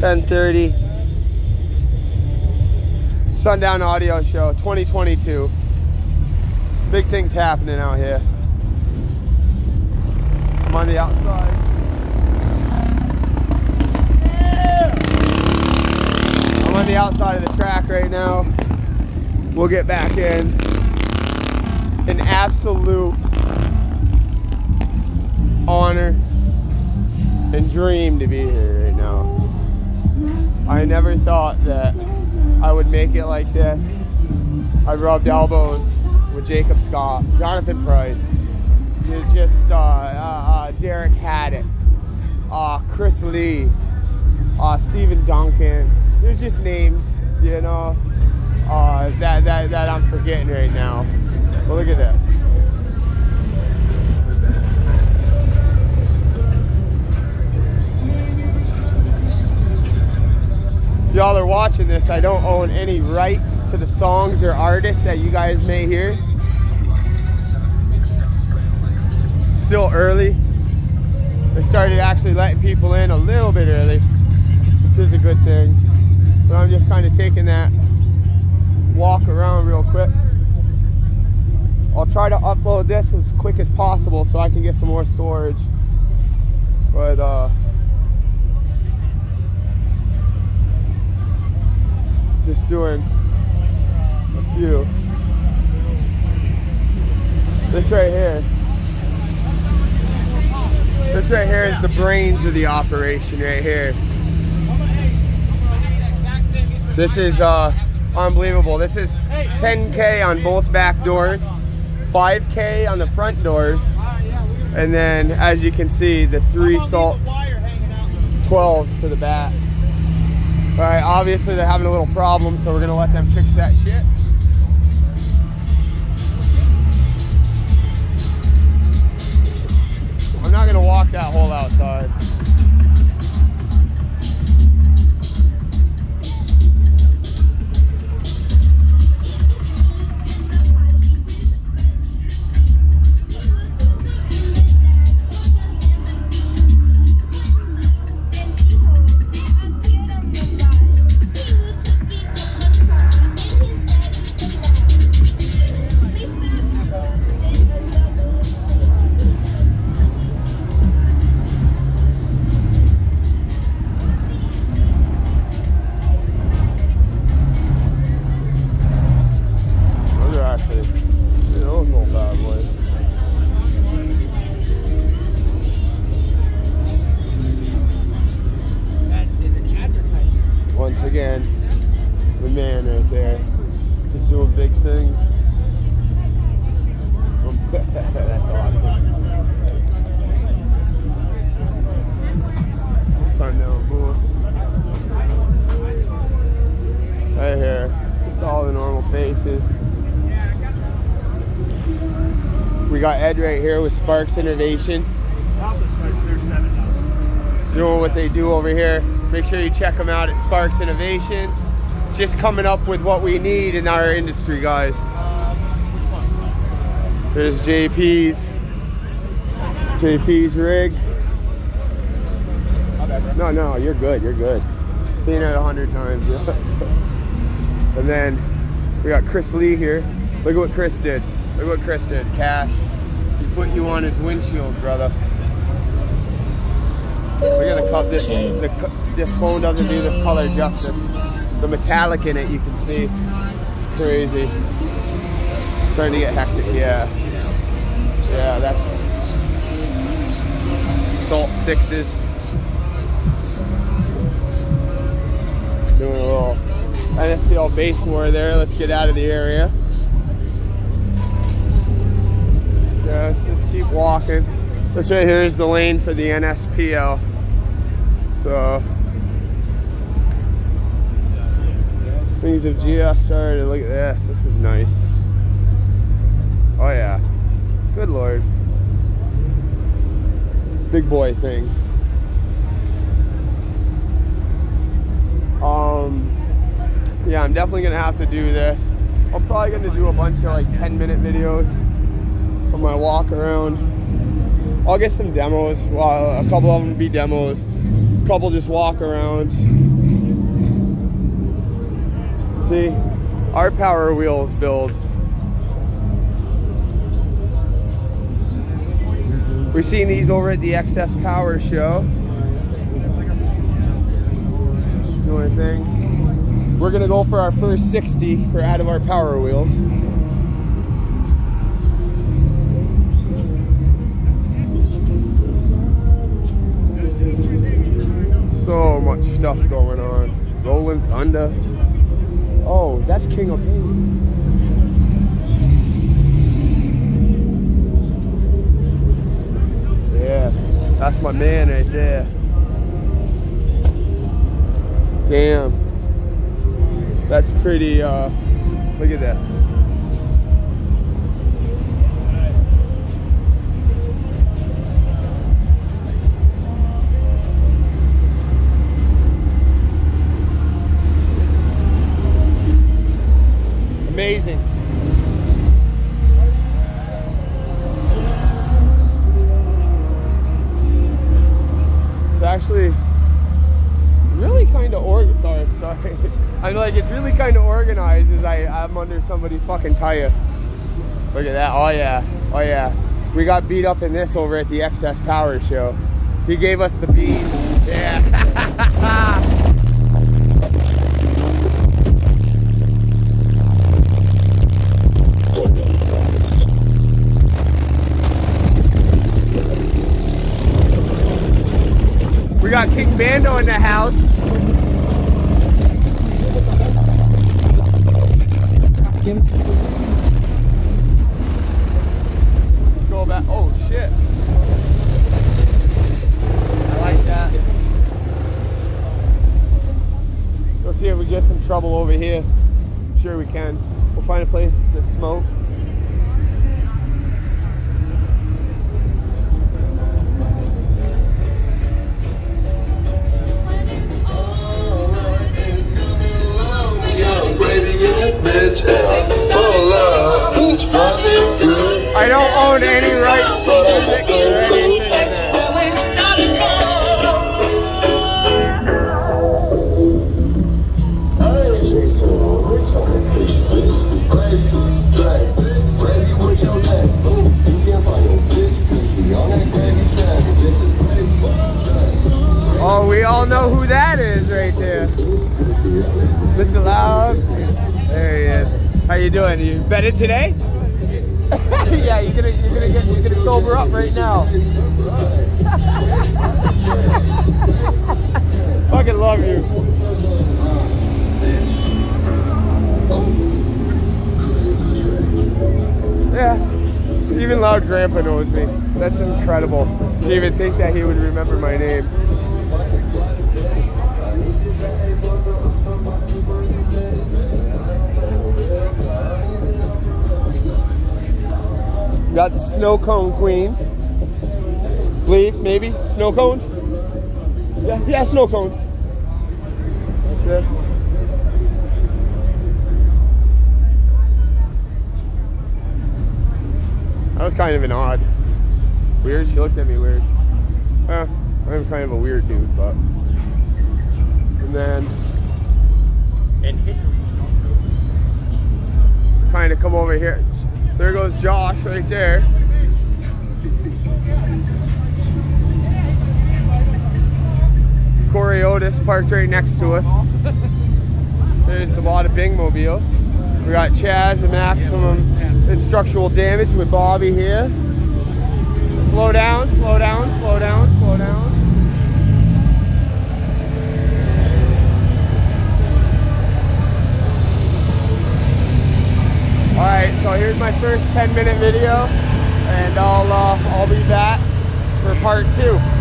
10:30. Sundown Audio Show 2022. Big things happening out here. I'm on the outside. I'm on the outside of the track right now. We'll get back in. An absolute honor and dream to be here. I never thought that I would make it like this. I rubbed elbows with Jacob Scott, Jonathan Price, there's just uh, uh, uh, Derek Haddock, uh, Chris Lee, uh, Stephen Duncan. There's just names, you know, that, that, that I'm forgetting right now. But look at this. Y'all are watching this, I don't own any rights to the songs or artists that you guys may hear. Still early. They started actually letting people in a little bit early, which is a good thing. But I'm just kind of taking that walk around real quick. I'll try to upload this as quick as possible so I can get some more storage. But uh just doing a few. This right here. This right here is the brains of the operation right here. This is uh, unbelievable. This is 10K on both back doors, 5K on the front doors, and then as you can see, the three salts, 12s for the back. All right, obviously they're having a little problem, so we're gonna let them fix that shit. I'm not gonna walk that hole outside. We got Ed right here with Sparks Innovation. Doing what they do over here. Make sure you check them out at Sparks Innovation. Just coming up with what we need in our industry, guys. There's JP's. JP's rig. No, no, you're good. You're good. Seen it a hundred times. And then we got Chris Lee here. Look at what Chris did. Look at what Chris did. Cash. He put you on his windshield, brother. At the cup. This, the, this phone doesn't do this color justice. The metallic in it, you can see. It's crazy. Starting to get hectic. Yeah. Yeah, that's salt sixes. Doing a little NSPL bass war there. Let's get out of the area. Yeah, let's just keep walking. This right here is the lane for the NSPL. So things have just started. Look at this. This is nice. Oh yeah. Good lord. Big boy things. Um yeah, I'm definitely gonna have to do this. I'm probably gonna do a bunch of like 10 minute videos my walk around. I'll get some demos. Well, a couple of them be demos. A couple just walk around. See, our power wheels build. We're seeing these over at the XS Power Show. Doing things. We're gonna go for our first 60 for out of our power wheels. So much stuff going on. Rolling Thunder. Oh, that's King of Pain. Yeah, that's my man right there. Damn. That's pretty, uh, look at this. Actually really kind of org. Sorry, sorry. I'm like it's really kind of organized as I I'm under somebody's fucking tire. Look at that. Oh yeah. Oh yeah. We got beat up in this over at the XS Power Show. He gave us the beat. Yeah. Bando in the house. Let's go back. Oh shit. I like that. Let's see if we get some trouble over here. I'm sure we can. We'll find a place to smoke. Own any rights to music or anything. Oh, we all know who that is right there. Mr. Loud. There he is. How you doing? You better today? yeah, you're gonna you're gonna get you're gonna sober up right now. Fucking love you. Yeah. Even Loud Grandpa knows me. That's incredible. Didn't even think that he would remember my name. Got snow cone queens. Believe, maybe? Snow cones? Yeah, yeah, snow cones. This. That was kind of an odd. Weird, she looked at me weird. Uh, I'm kind of a weird dude, but. And then. And kind of come over here. There goes Josh right there. Corey Otis parked right next to us. There's the Bada Bing mobile. We got Chaz and Maximum Instructional Damage with Bobby here. Slow down, slow down, slow down. All right, so here's my first 10 minute video and I'll, uh, I'll be back for part two.